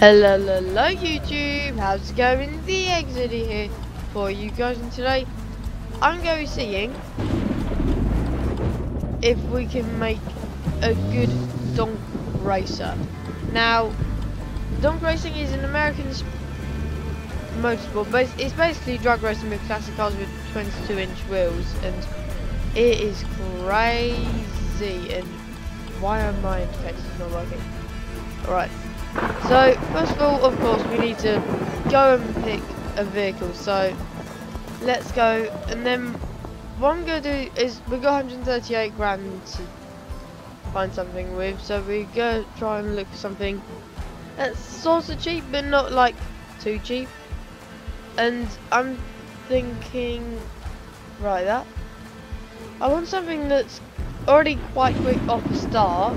Hello, hello YouTube, how's it going? TheXze here for you guys and today I'm going to be seeing if we can make a good donk racer. Now, donk racing is an American motorsport, but it's basically drag racing with classic cars with 22 inch wheels and it is crazy and why are my indicators not working? Alright. So, first of all, of course, we need to go and pick a vehicle. So, let's go. And then, what I'm going to do is, we got 138 grand to find something with. So, we go try and look for something that's sort of cheap, but not like too cheap. And I'm thinking, right, that. I want something that's already quite quick off the start.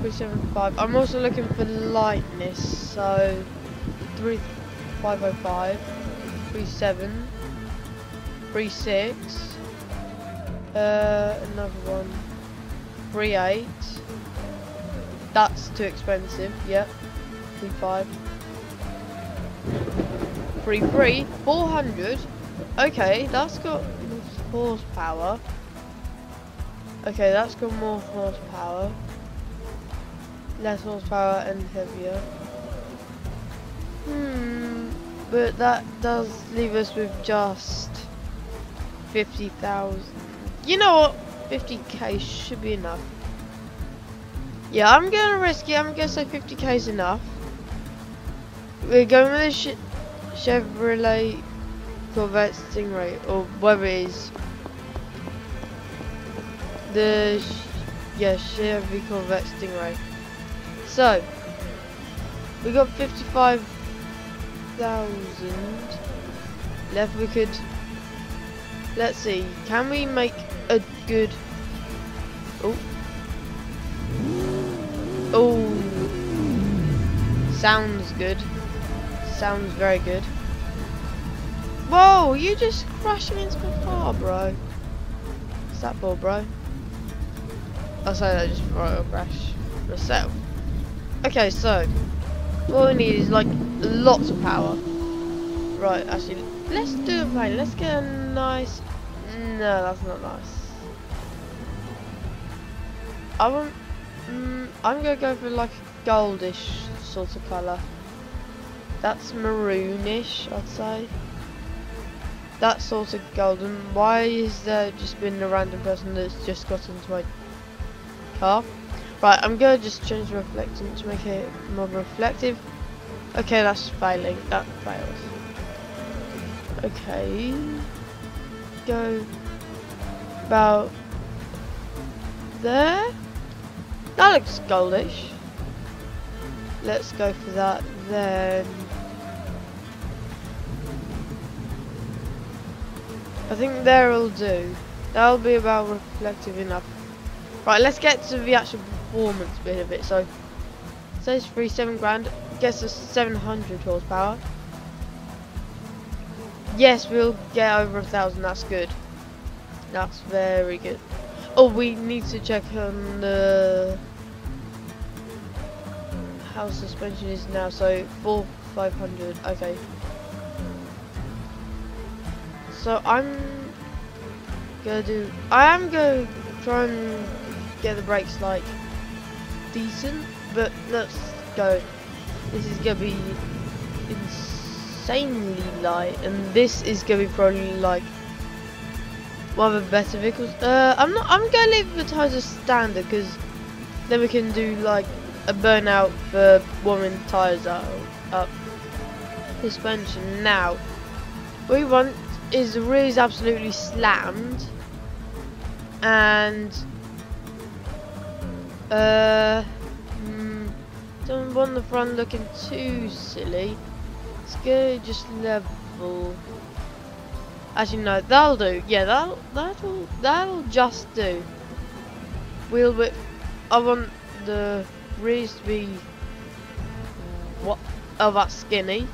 375. I'm also looking for lightness, so 3505, 37, 36, uh, another one, 38. That's too expensive, yep, 35. 33, 400. Okay, that's got horsepower. Okay, that's got more horsepower less horsepower and heavier. Hmm, but that does leave us with just 50,000. You know what? 50k should be enough. Yeah, I'm gonna risk it. I'm gonna say 50k is enough. We're going with a Chevrolet Corvette Stingray, or whatever it is. The yeah Chevy Corvette Stingray. So, we got 55,000 left. We could, let's see, can we make a good, oh, oh, sounds good, sounds very good. Whoa, you just crashed me into my car, bro. What's that for, bro? I'll say that just before I crash myself. Okay, so what we need is like lots of power. Right, actually, let's do a plane. Let's get a nice. No, that's not nice. I want. Mm, I'm gonna go for like a goldish sort of color. That's maroonish, I'd say. That sort of golden. Why is there just been a random person that's just got into my car? Right, I'm gonna just change the reflectant to make it more reflective. Okay, that's failing. That fails. Okay. Go about there. That looks goldish. Let's go for that then. I think there'll do. That'll be about reflective enough. Right, let's get to the actual performance bit of it. So, says three seven grand, gets us 700 horsepower. Yes, we'll get over a thousand. That's good. That's very good. Oh, we need to check on the how suspension is now. So four five hundred. Okay. So I'm gonna do. I am gonna try and get the brakes like decent, but let's go. This is gonna be insanely light, and this is gonna be probably like one of the better vehicles. Uh, I'm not. I'm gonna leave the tires as standard because then we can do like a burnout for warming tires up. up. Suspension now. What we want is the rear is absolutely slammed, and uh, hmm, don't want the front looking too silly. Let's go just level. Actually, no, that'll do. Yeah, that'll that'll that'll just do. Width. I want the rears to be what? Oh, that's skinny.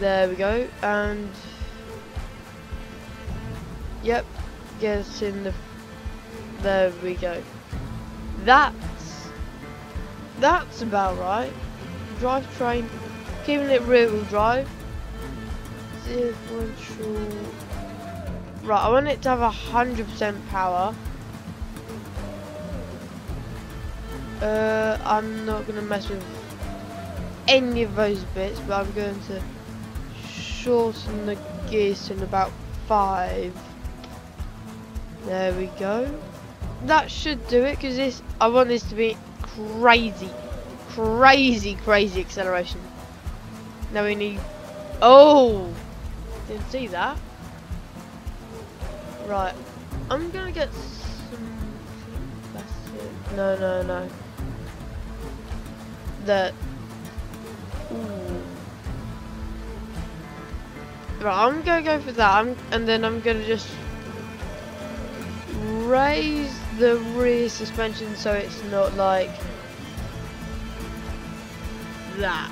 There we go, and yep, get in the there we go. That's That's about right. Drivetrain, keeping it rear wheel drive. Differential. Right, I want it to have a hundred percent power. Uh, I'm not gonna mess with any of those bits, but I'm going to shorten the gears to about five. There we go. That should do it because this I want this to be crazy, crazy, crazy acceleration. Now we need. Oh, didn't see that. Right, I'm gonna get some. No, no, no. That. Right, I'm gonna go for that. I'm, and then I'm gonna just raise the rear suspension so it's not like that.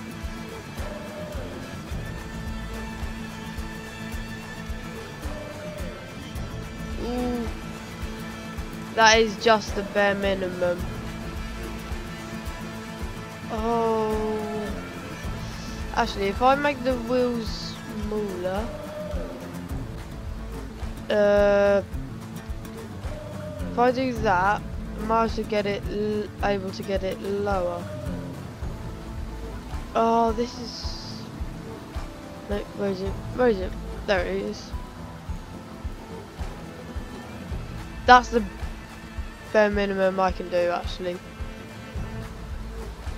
Ooh. That is just the bare minimum. Oh. Actually, if I make the wheels smaller, uh, if I do that, I might as well get it able to get it lower. Oh, this is. No, where is it? Where is it? There it is. That's the bare minimum I can do actually.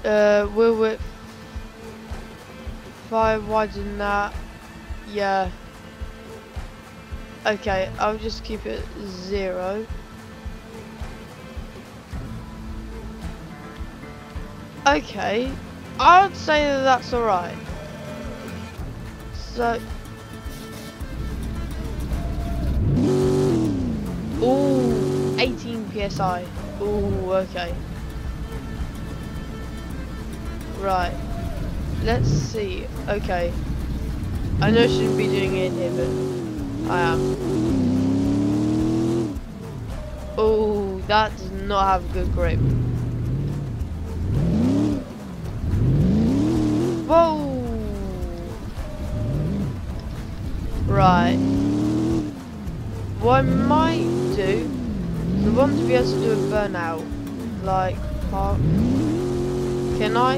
Uh, wheel width. If I widen that, yeah. Okay, I'll just keep it zero. Okay, I would say that that's alright. So... Ooh, 18 PSI. Ooh, okay. Right. Let's see. Okay. I know I shouldn't be doing it here, but I am. Oh, that does not have a good grip. Right. What I might do, I want to be able to do a burnout. Like, park. Can I?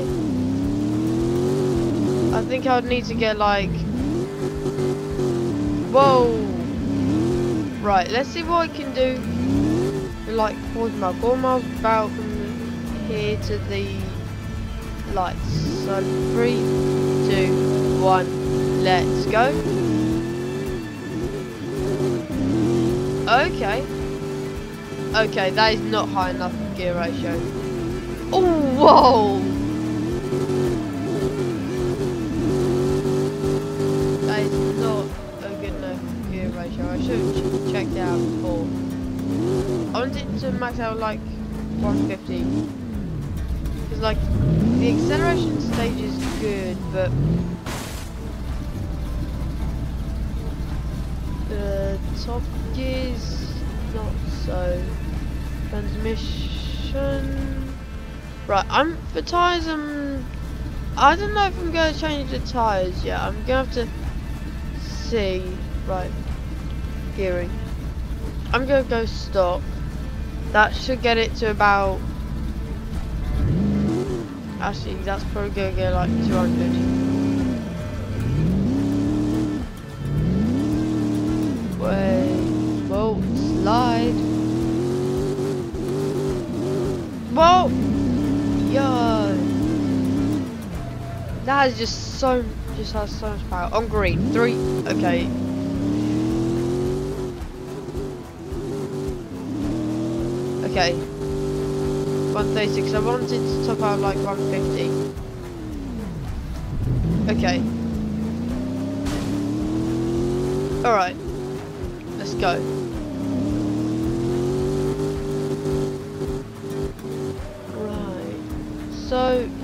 I think I'd need to get like... Whoa! Right, let's see what I can do. Like, quarter mile. Quarter miles about from here to the lights. So three, two, one, let's go. Okay. Okay, that is not high enough gear ratio. Oh, whoa! That is not a good enough gear ratio. I should have checked it out before. I wanted to max out like 150 Because, like the acceleration stage is good, but top gears not so. Transmission. Right, I'm for tires. I'm. I don't know if I'm going to change the tires yet. I'm gonna have to see. Right, gearing. I'm gonna go stock. That should get it to about Actually, that's probably gonna get like 200. That is just so, just has so much power. On green, three, okay. Okay. 136. I wanted to top out like 150. Okay. Alright. Let's go. Right. So.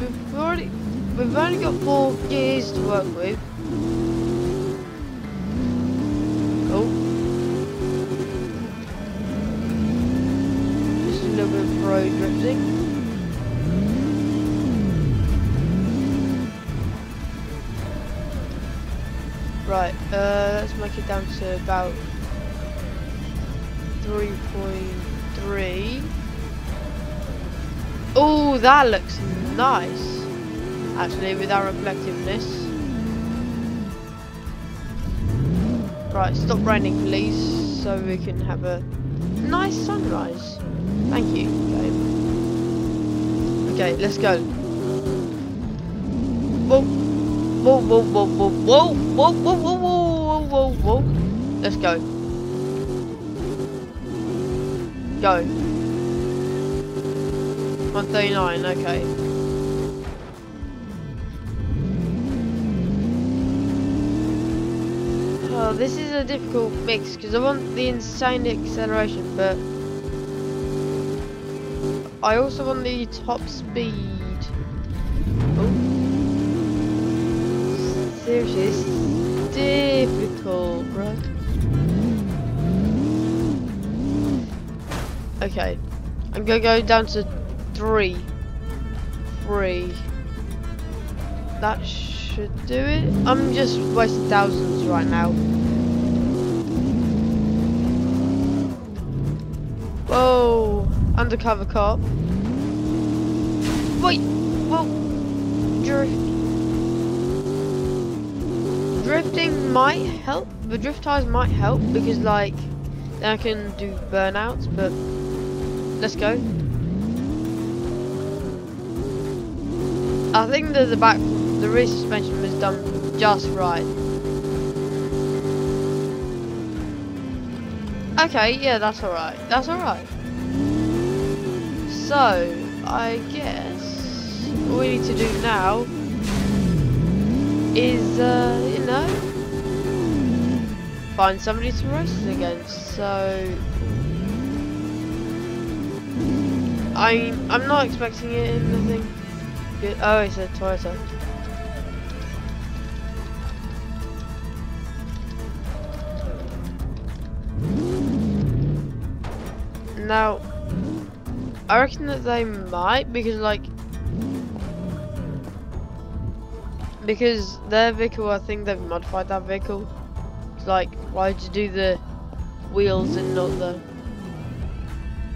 We've only got four gears to work with. Oh. Cool. Just a little bit of road drifting. Right, uh, let's make it down to about 3.3. Oh, that looks nice. Actually, with our reflectiveness. Right, stop raining please, so we can have a nice sunrise. Thank you, game. Okay, let's go. Whoa, whoa, whoa, whoa, whoa, whoa, whoa, whoa, whoa, whoa, whoa, whoa. Let's go. Go. 139, okay. This is a difficult mix because I want the insane acceleration, but I also want the top speed. Oh. Seriously, this is difficult, bro. Okay, I'm gonna go down to three. Three. That should do it. I'm just wasting thousands right now. Undercover cop. Wait, whoa, drift. Drifting might help. The drift tires might help because, like, then I can do burnouts. But let's go. I think that the back, the rear suspension was done just right. Okay, yeah, that's alright. That's alright. So, I guess what we need to do now is, uh, you know, find somebody to race against. So, I'm I'm not expecting it in anything good. Oh, it's a Toyota. Now, I reckon that they might because like because their vehicle, I think they've modified that vehicle. It's like, why did you do the wheels and not the?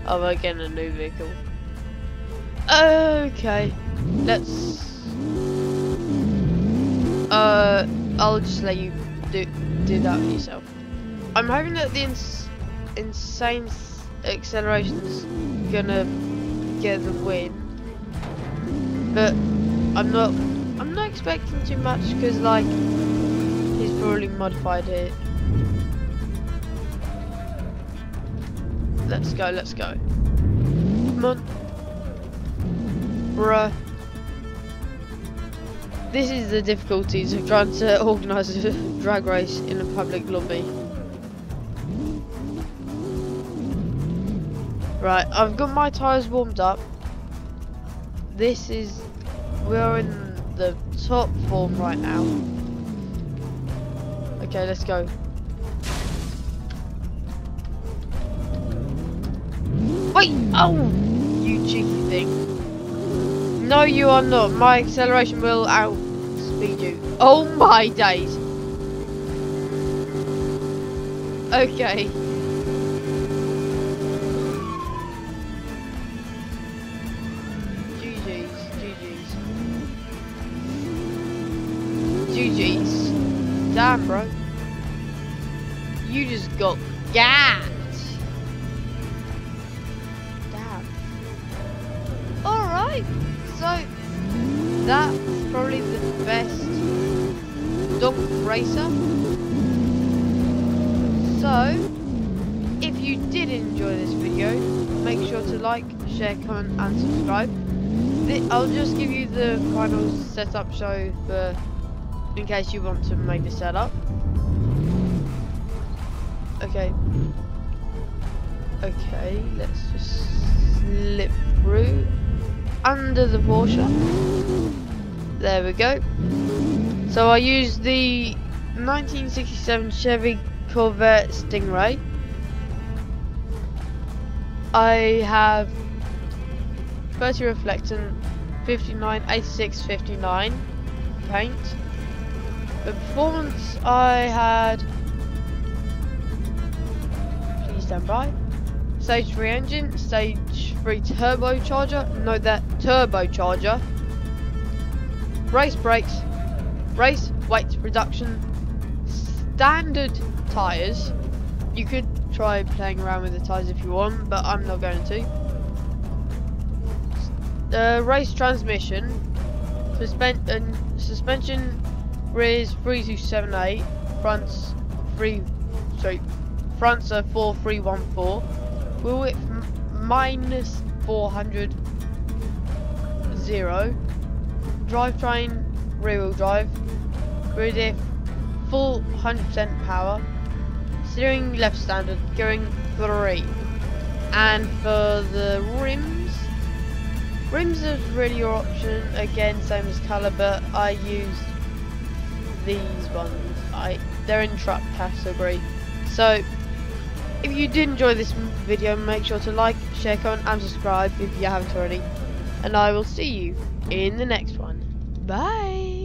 Oh, getting a new vehicle. Okay, let's. Uh, I'll just let you do do that yourself. I'm hoping that the ins insane acceleration is gonna get the win, but I'm not. I'm not expecting too much because like he's probably modified it. Let's go. Let's go. Come on. Bruh. This is the difficulties of trying to organise a drag race in a public lobby. Right, I've got my tyres warmed up. This is... We're in the top form right now. Okay, let's go. Wait! Oh! You cheeky thing. No, you are not. My acceleration will outspeed you. Oh my days. Okay. Damn, bro. You just got gassed. Damn. Alright. So, that's probably the best donk racer. So, if you did enjoy this video, make sure to like, share, comment and subscribe. I'll just give you the final setup show for in case you want to make the setup. Okay. Okay, let's just slip through under the Porsche. There we go. So I used the 1967 Chevy Corvette Stingray. I have 30 reflectant, 59, 86, 59 paint. The performance I had. Please stand by. Stage 3 engine, stage 3 turbocharger, no that turbocharger. Race brakes, race weight reduction, standard tyres. You could try playing around with the tyres if you want, but I'm not going to. The race transmission, suspen uh, suspension rears 3278, fronts 3, sorry, fronts are 4314, wheel width minus 400, 0, drivetrain rear wheel drive, rear diff full 100% power, steering left standard, gearing 3, and for the rims, rims is really your option, again same as colour, but I used these ones. I they're in truck category. So if you did enjoy this video, make sure to like, share, comment, and subscribe if you haven't already. And I will see you in the next one. Bye.